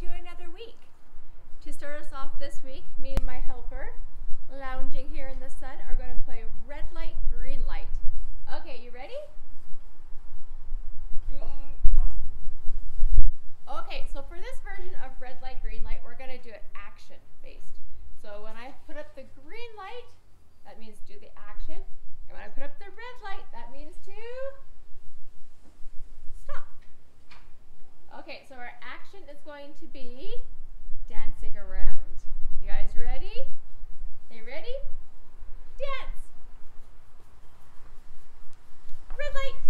to another week. To start us off this week, me and my helper, lounging here in the sun, are going to play red light, green light. Okay, you ready? Okay, so for this version of red light, green light, we're going to do it action based. So when I put up the green light, that means do the action. And when I put up the red light, that means to stop. Okay, so our action is going to be dancing around. You guys ready? Are you ready? Dance! Red light!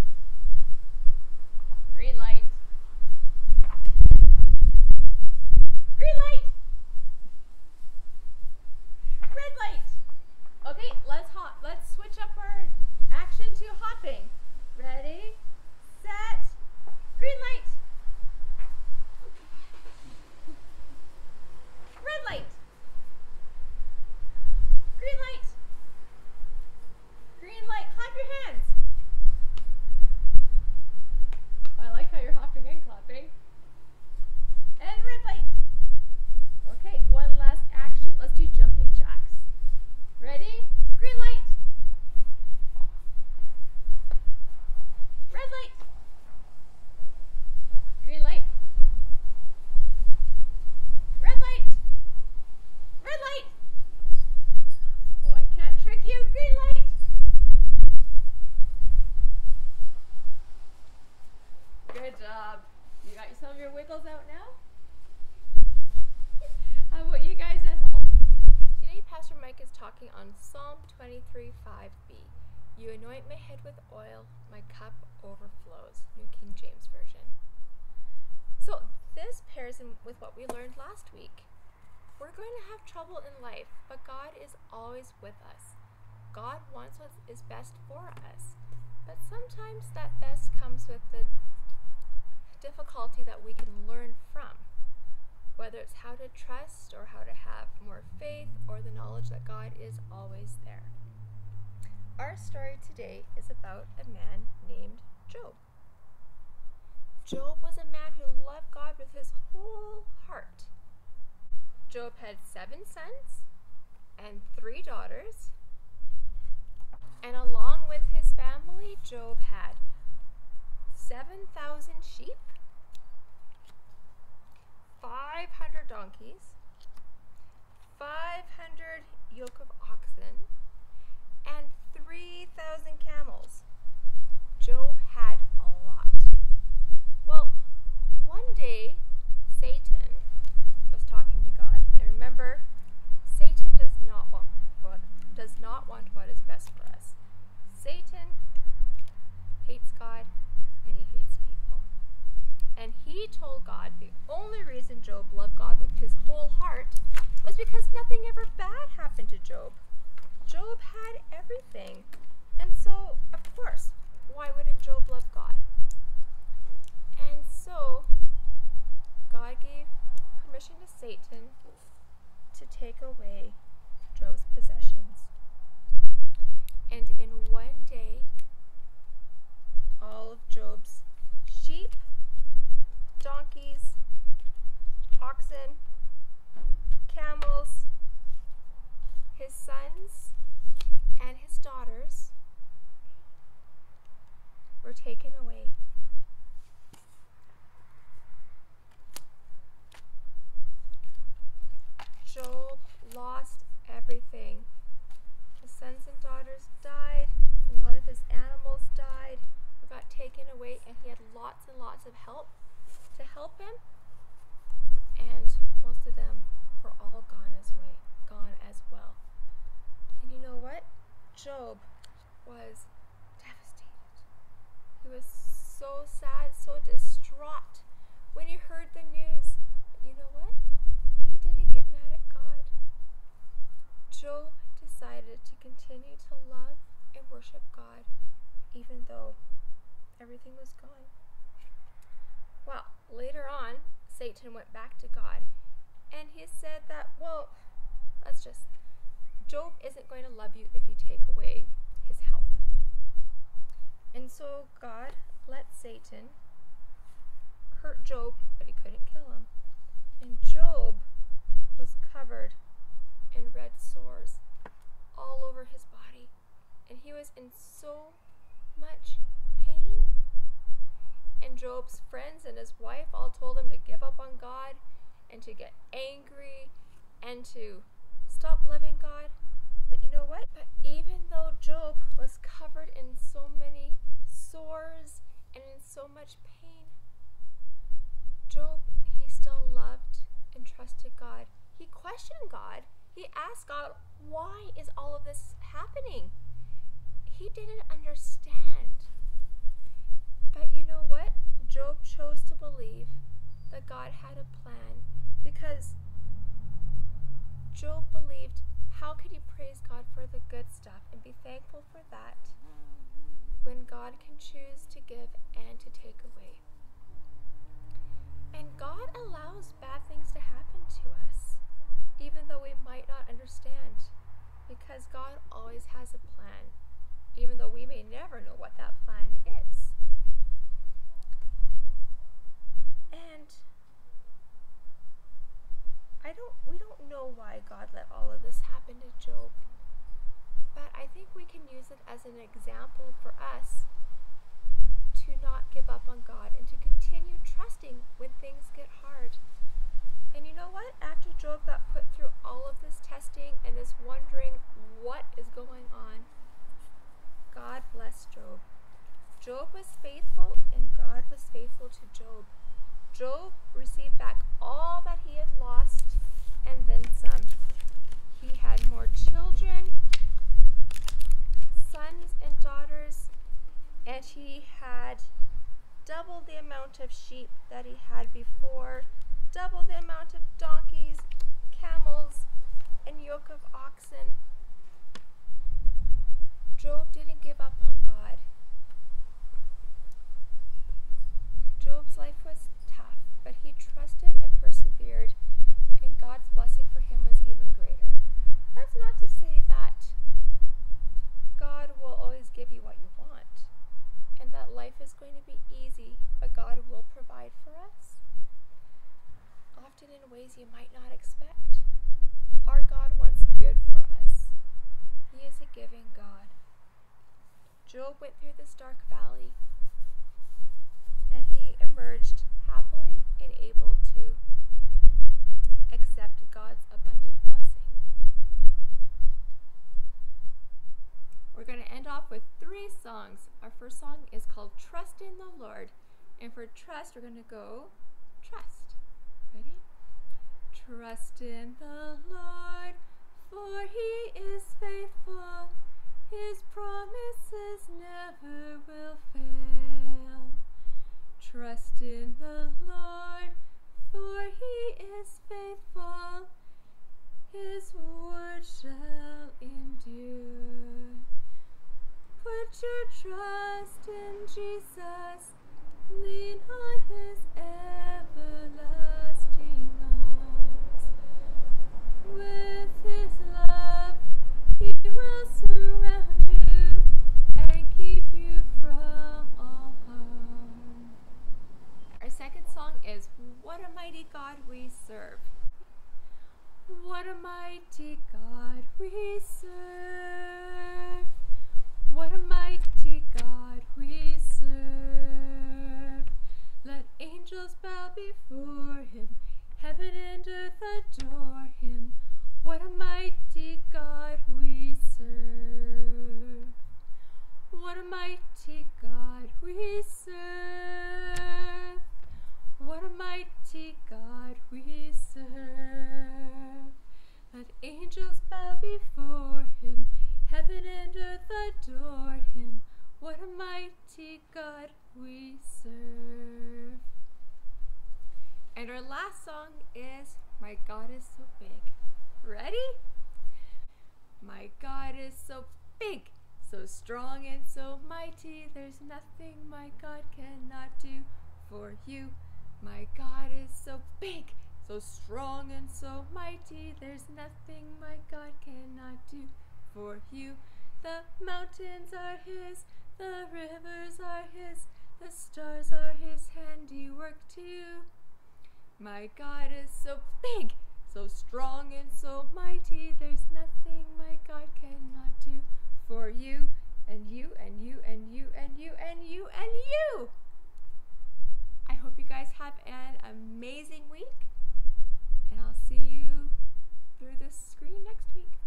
Green light! Green light! Red light! Okay, let's hop. Let's switch up our action to hopping. Ready? Set! Green light! Red light. Green light. Green light. Clap your hands. I like how you're hopping and clapping. And red light. Okay, one last action. Let's do jumping jacks. Ready? Green light. Red light. Green light. Red light. Red light. Oh, I can't trick you. Green light. Good job. You got wiggles out now? How about you guys at home? Today, Pastor Mike is talking on Psalm 23 5b. You anoint my head with oil, my cup overflows. New King James Version. So, this pairs in with what we learned last week. We're going to have trouble in life, but God is always with us. God wants what is best for us. But sometimes that best comes with the difficulty that we can learn from. Whether it's how to trust or how to have more faith or the knowledge that God is always there. Our story today is about a man named Job. Job was a man who loved God with his whole heart. Job had seven sons and three daughters. And along with his family, Job had 7,000 sheep, 500 donkeys, 500 yoke of oxen, and 3,000 camels. Job had a lot. Well, one day, Satan was talking to God. And remember, Satan does not want what does not want what is best for us. Satan hates God and he hates people. And he told God the only reason Job loved God with his whole heart was because nothing ever bad happened to Job. Job had everything. And so, of course, why wouldn't Job love God? And so, God gave permission to Satan to take away Job's possessions. And in one day, all of Job's sheep, donkeys, oxen, camels, his sons, and his daughters were taken away. Job lost everything. His sons and daughters died, a lot of his animals died, or got taken away, and he had lots and lots of help to help him. And most of them were all gone as way, gone as well. And you know what? Job was devastated. He was so sad, so distraught when he heard the news. But you know what? He didn't get mad at God. Job decided to continue to love and worship God even though everything was gone. Well, later on, Satan went back to God and he said that, well, that's just, Job isn't going to love you if you take away his health. And so God let Satan hurt Job, but he couldn't kill him. And Job was covered in red sores all over his body. And he was in so much Job's friends and his wife all told him to give up on God and to get angry and to stop loving God. But you know what? But even though Job was covered in so many sores and in so much pain, Job, he still loved and trusted God. He questioned God. He asked God, why is all of this happening? He didn't understand. But you know what? Job chose to believe that God had a plan because Job believed how could he praise God for the good stuff and be thankful for that when God can choose to give and to take away? And God allows bad things to happen to us, even though we might not understand, because God always has a plan, even though we may never know what that plan is. And I don't we don't know why God let all of this happen to Job. But I think we can use it an example for us to not give up on God and to continue trusting when things get hard. And you know what? After Job got put through all of this testing and is wondering what is going on, God blessed Job. Job was faithful and God was faithful to Job. Job received back all that he had lost and then some. He had more children, sons and daughters, and he had double the amount of sheep that he had before, double the amount of donkeys, camels, and yoke of oxen. Job didn't give up on God. Job's life was tough, but he trusted and persevered, and God's blessing for him was even greater. That's not to say that God will always give you what you want, and that life is going to be easy, but God will provide for us, often in ways you might not expect. Our God wants good for us. He is a giving God. Job went through this dark valley and he emerged happily and able to accept God's abundant blessing. We're going to end off with three songs. Our first song is called Trust in the Lord. And for trust, we're going to go trust. Trust in the Lord, for he is faithful. His promises never will fail. Trust in the Lord, for he is faithful. His word shall endure. Put your trust in Jesus. Lean on his What a Mighty God We Serve. What a mighty God we serve. What a mighty God we serve. Let angels bow before him, heaven and earth adore him. What a mighty God we serve. What a mighty God we serve. What mighty God we serve. Let angels bow before him, heaven and earth adore him. What a mighty God we serve. And our last song is My God is So Big. Ready? My God is so big, so strong and so mighty. There's nothing my God cannot do for you. My God is so big, so strong, and so mighty. There's nothing my God cannot do for you. The mountains are His, the rivers are His, the stars are His handiwork too. My God is so big, so strong, and so mighty. There's nothing my God cannot do for you, and you, and you, and you, and you, and you, and you. And you guys have an amazing week, and I'll see you through this screen next week.